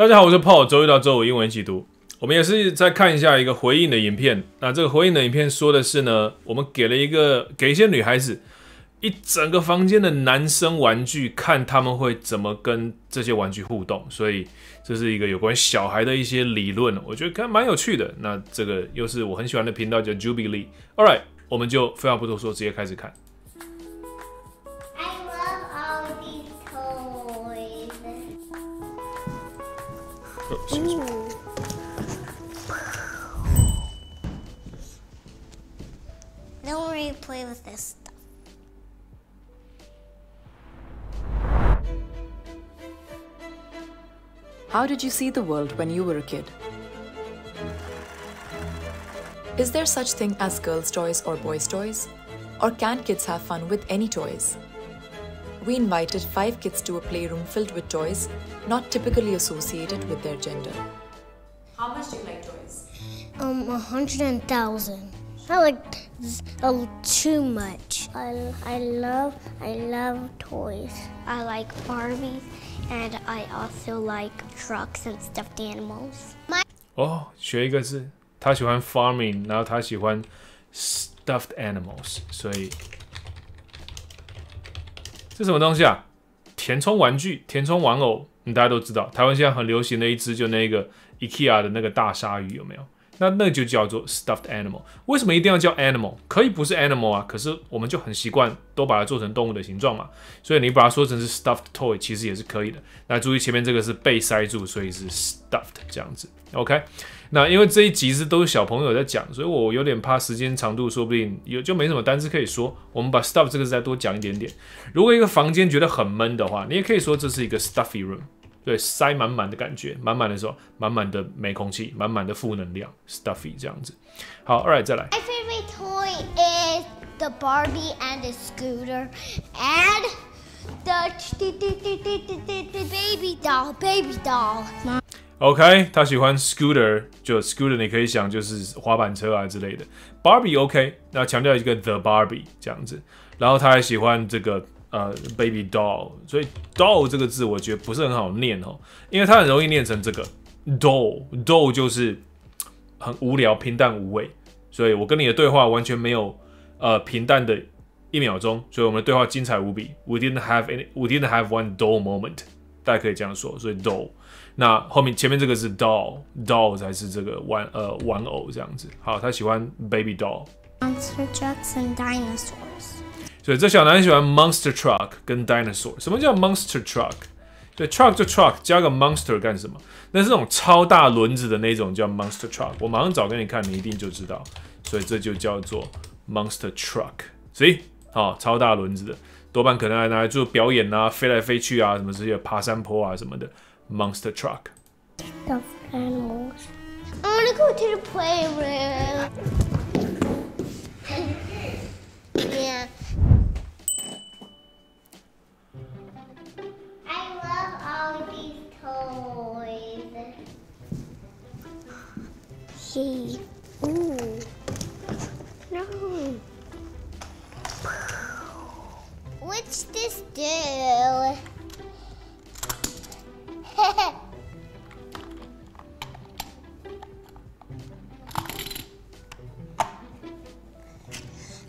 大家好，我是 Paul，周一到周五英文一起读。我们也是再看一下一个回应的影片。那这个回应的影片说的是呢，我们给了一个给一些女孩子一整个房间的男生玩具，看他们会怎么跟这些玩具互动。所以这是一个有关小孩的一些理论，我觉得看蛮有趣的。那这个又是我很喜欢的频道，叫 Jubilee。All right，我们就废话不多说，直接开始看。Ooh. Don't really play with this stuff. How did you see the world when you were a kid? Is there such thing as girls' toys or boys' toys? Or can kids have fun with any toys? we invited five kids to a playroom filled with toys not typically associated with their gender. How much do you like toys? Um, a hundred thousand. I like uh, too much. I, I love I love toys. I like Barbies, and I also like trucks and stuffed animals. My 哦，学一个字，他喜欢 farming，然后他喜欢 stuffed animals，所以 这什么东西啊？填充玩具、填充玩偶，你大家都知道，台湾现在很流行的一只就那个 IKEA 的那个大鲨鱼，有没有？那那就叫做 stuffed animal。为什么一定要叫 animal？可以不是 animal 啊，可是我们就很习惯都把它做成动物的形状嘛。所以你把它说成是 stuffed toy，其实也是可以的。那注意前面这个是被塞住，所以是 stuffed 这样子。OK。那因为这一集是都是小朋友在讲，所以我有点怕时间长度，说不定有就没什么单词可以说。我们把 stuff 这个字再多讲一点点。如果一个房间觉得很闷的话，你也可以说这是一个 stuffy room，对，塞满满的感觉，满满的时候，满满的没空气，满满的负能量，stuffy 这样子。好，All right，再来。My favorite toy is the Barbie and the scooter and the baby doll, baby doll. OK，他喜欢 scooter，就 scooter 你可以想就是滑板车啊之类的。Barbie OK，那强调一个 the Barbie 这样子。然后他还喜欢这个呃 baby doll，所以 doll 这个字我觉得不是很好念哦，因为它很容易念成这个 doll，doll 就是很无聊、平淡无味。所以我跟你的对话完全没有呃平淡的一秒钟，所以我们的对话精彩无比。We didn't have any，we didn't have one dull moment，大家可以这样说。所以 doll。那后面前面这个是 doll，doll 才是这个玩呃玩偶这样子。好，他喜欢 baby doll。Monster trucks and dinosaurs。所以这小男孩喜欢 monster truck 跟 dinosaur。什么叫 monster truck？对，truck 就 truck，加个 monster 干什么？那是种超大轮子的那种叫 monster truck。我马上找给你看，你一定就知道。所以这就叫做 monster truck。所以，好，超大轮子的，多半可能还拿来做表演啊，飞来飞去啊，什么这些爬山坡啊什么的。monster truck. Stuffed animals. I want to go to the playroom. She. Ooh. No. What's this do?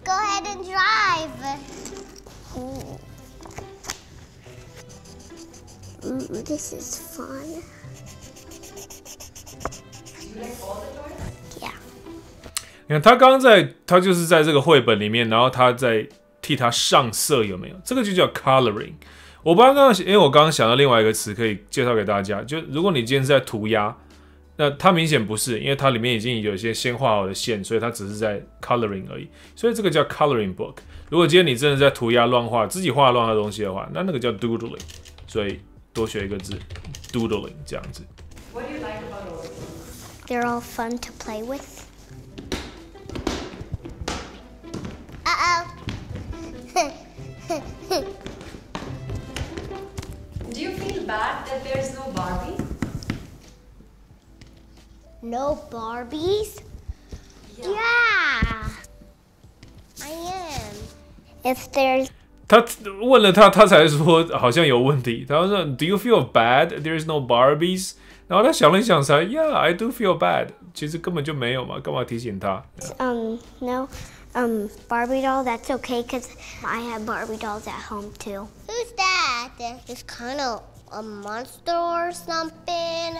Go ahead and drive. Ooh. Ooh, this is fun. 你看，他刚刚在，他就是在这个绘本里面，然后他在替他上色，有没有？这个就叫 coloring。我不知道刚刚，因为我刚刚想到另外一个词可以介绍给大家，就如果你今天是在涂鸦，那它明显不是，因为它里面已经有一些先画好的线，所以它只是在 coloring 而已，所以这个叫 coloring book。如果今天你真的在涂鸦乱画，自己画乱画东西的话，那那个叫 doodling。所以多学一个字，doodling 这样子。What do you like about They're all fun to play with. Barbie? No Barbies? Yeah. I am. If there's 他问了他，他才说好像有问题。他说：“Do you feel bad? There's no Barbies。” 然后他想了一想才，Yeah, I do feel bad。其实根本就没有嘛，干嘛提醒他？ Um, no, um, Barbie doll, that's okay because I have Barbie dolls at home too. Who's that? It's kind of a monster or something.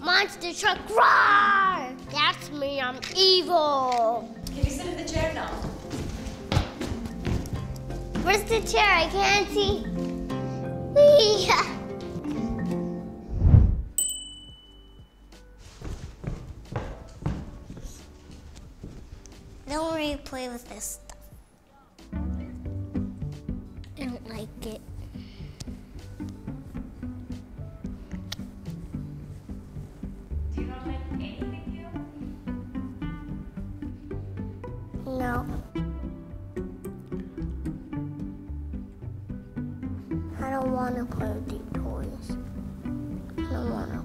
Monster truck roar! That's me, I'm evil. Can you sit in the chair now? Where's the chair? I can't see. play with this stuff. I don't like it. Do you not like anything here? No. I don't want to play with these toys. I don't want to.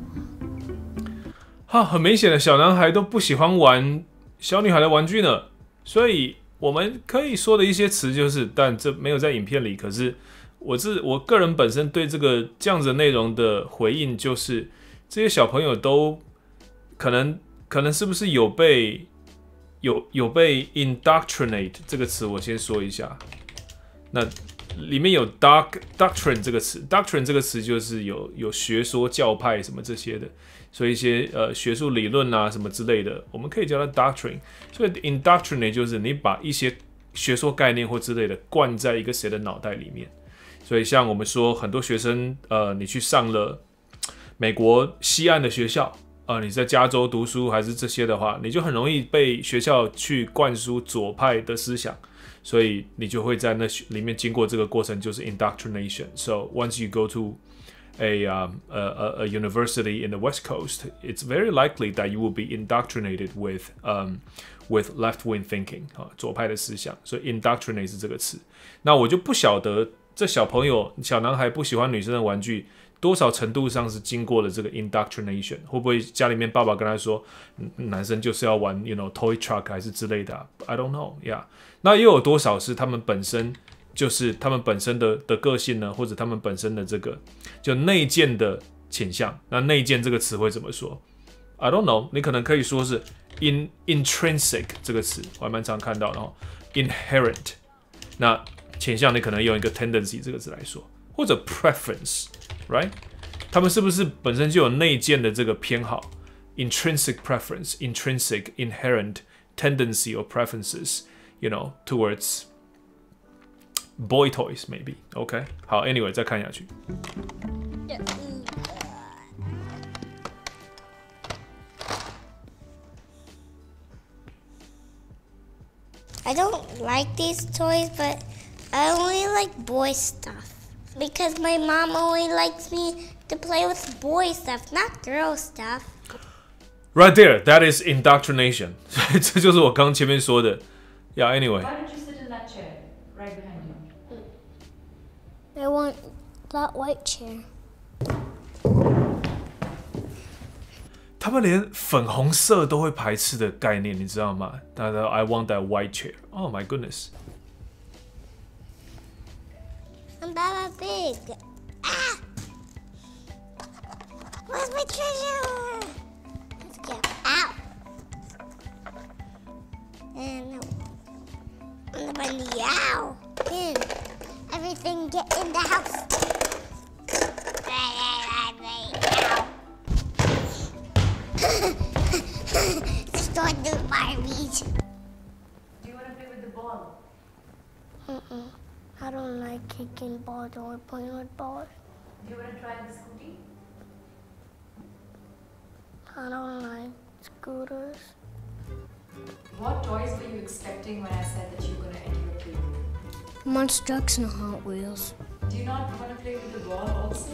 哈，很明显的小男孩都不喜欢玩小女孩的玩具呢，所以我们可以说的一些词就是，但这没有在影片里。可是我自我个人本身对这个这样子内容的回应就是，这些小朋友都可能可能是不是有被有有被 indoctrinate 这个词，我先说一下。那里面有 doc doctrine 这个词，doctrine 这个词就是有有学说、教派什么这些的，所以一些呃学术理论啊什么之类的，我们可以叫它 doctrine。所以 indoctrinate 就是你把一些学说概念或之类的灌在一个谁的脑袋里面。所以像我们说，很多学生呃，你去上了美国西岸的学校，呃，你在加州读书还是这些的话，你就很容易被学校去灌输左派的思想。所以你就会在那里面经过这个过程，就是 indoctrination. So once you go to a, um, a, a university in the West Coast, it's very likely that you will be indoctrinated with um, with left wing thinking 啊，左派的思想。所以 indoctrinate 是这个词。那我就不晓得这小朋友小男孩不喜欢女生的玩具，多少程度上是经过了这个 indoctrination，会不会家里面爸爸跟他说，男生就是要玩，you know toy truck 还是之类的？I don't know，yeah。那又有多少是他们本身就是他们本身的的个性呢，或者他们本身的这个就内建的倾向？那内建这个词会怎么说？I don't know，你可能可以说是 in intrinsic 这个词，我还蛮常看到的哦，inherent。那倾向你可能用一个 tendency 这个词来说，或者 preference，right？他们是不是本身就有内建的这个偏好？intrinsic preference, intrinsic, inherent tendency or preferences, you know, towards boy toys maybe. OK，好，Anyway，再看下去。 I don't like these toys, but I only like boy stuff. Because my mom only likes me to play with boy stuff, not girl stuff. Right there, that is indoctrination. 这就是我刚前面说的。Yeah, anyway. I want that white chair. 他们连粉红色都会排斥的概念，你知道吗？大家 I want that white chair. Oh my goodness. I'm Baba Big. Ah! Where's my treasure? Let's get out. And I'm the bunny owl. In. Everything get in the house. Start the Barbies. Do you want to play with the ball? Mm-mm. I don't like kicking balls or playing with balls. Do you want to try the scooty? I don't like scooters. What toys were you expecting when I said that you were going to enter your playroom? Monster trucks and Hot Wheels. Do you not want to play with the ball also?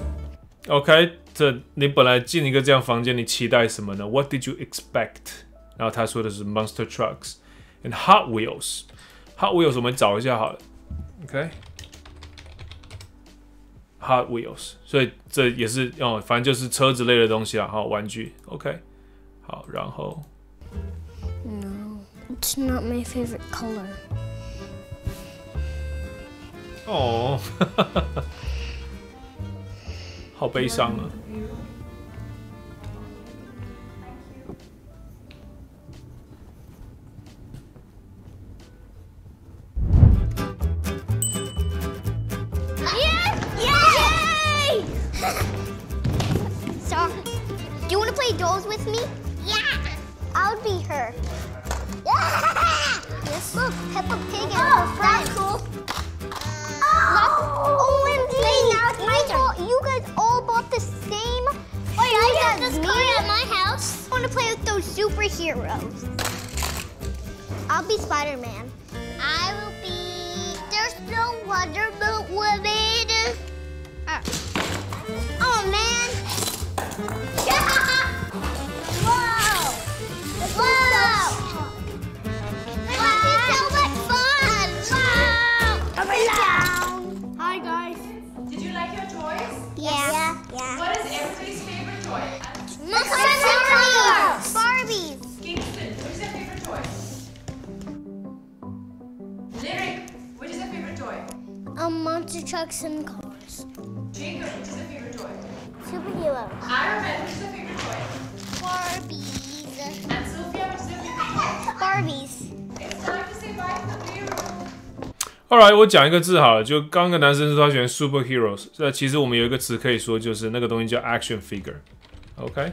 OK，这你本来进一个这样房间，你期待什么呢？What did you expect？然后他说的是 Monster Trucks and Hot Wheels。Hot Wheels 我们找一下好了，OK。Hot Wheels，所以这也是哦，反正就是车子类的东西啊，好玩具，OK。好，然后 No, it's not my favorite color. 哦，好悲伤啊！Superheroes. I'll be Spider-Man. I will be. There's no Wonder Woman. Oh monster trucks and cars. Jacob, which is your favorite toy? Superhero. Iron Man, which is your favorite toy? Barbies. And Sophia, which is your favorite toy? Barbies. It's time to say bye to the playroom. Alright，我讲一个字好了，就刚刚个男生说他喜欢 superheroes，那其实我们有一个词可以说，就是那个东西叫 action figure，OK，、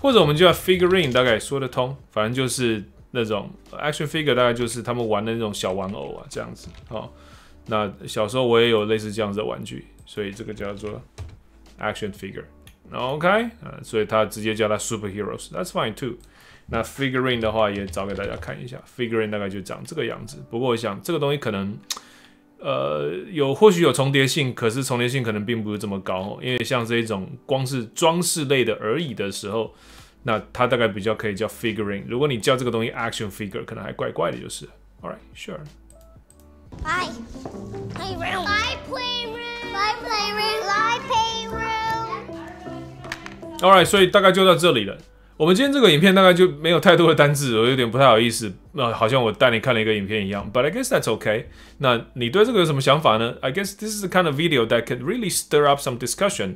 或者我们叫 figurine，大概说得通，反正就是那种 action figure，大概就是他们玩的那种小玩偶啊，这样子。哦，那小时候我也有类似这样子的玩具，所以这个叫做 action figure。OK，呃，所以他直接叫它 superheroes，that's fine too。那 figurine 的话也找给大家看一下，figurine 大概就长这个样子。不过我想这个东西可能，呃，有或许有重叠性，可是重叠性可能并不是这么高。因为像这一种光是装饰类的而已的时候，那它大概比较可以叫 figurine。如果你叫这个东西 action figure，可能还怪怪的，就是。All right, sure. Bye. Playroom. Bye playroom. Bye playroom. Bye playroom. All right，所以大概就到这里了。我们今天这个影片大概就没有太多的单字，我有点不太好意思，那、好像我带你看了一个影片一样。But I guess that's okay。那你对这个有什么想法呢？I guess this is the kind of video that can really stir up some discussion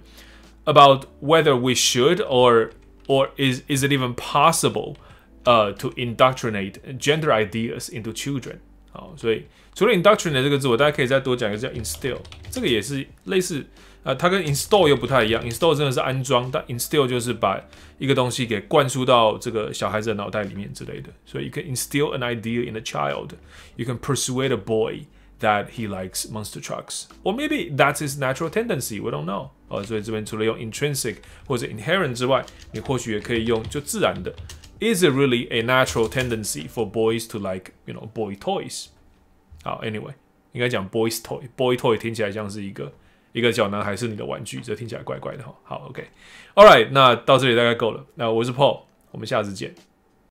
about whether we should or or is is it even possible uh to indoctrinate gender ideas into children？ 好，所以除了 indoctrinate 这个字，我大家可以再多讲一个叫 instill，这个也是类似。啊，它跟 install 又不太一样，install 真的是安装，但 instill 就是把一个东西给灌输到这个小孩子的脑袋里面之类的。所以 you can instill an idea in a child, you can persuade a boy that he likes monster trucks, or maybe that's his natural tendency. We don't know. 哦，所以这边除了用 intrinsic 或者 inherent 之外，你或许也可以用就自然的。Is it really a natural tendency for boys to like, you know, boy toys? 好，anyway，应该讲 boys toy，boy toy 听起来像是一个。一个小男孩是你的玩具，这听起来怪怪的哈。好，OK，All right，那到这里大概够了。那我是 Paul，我们下次见。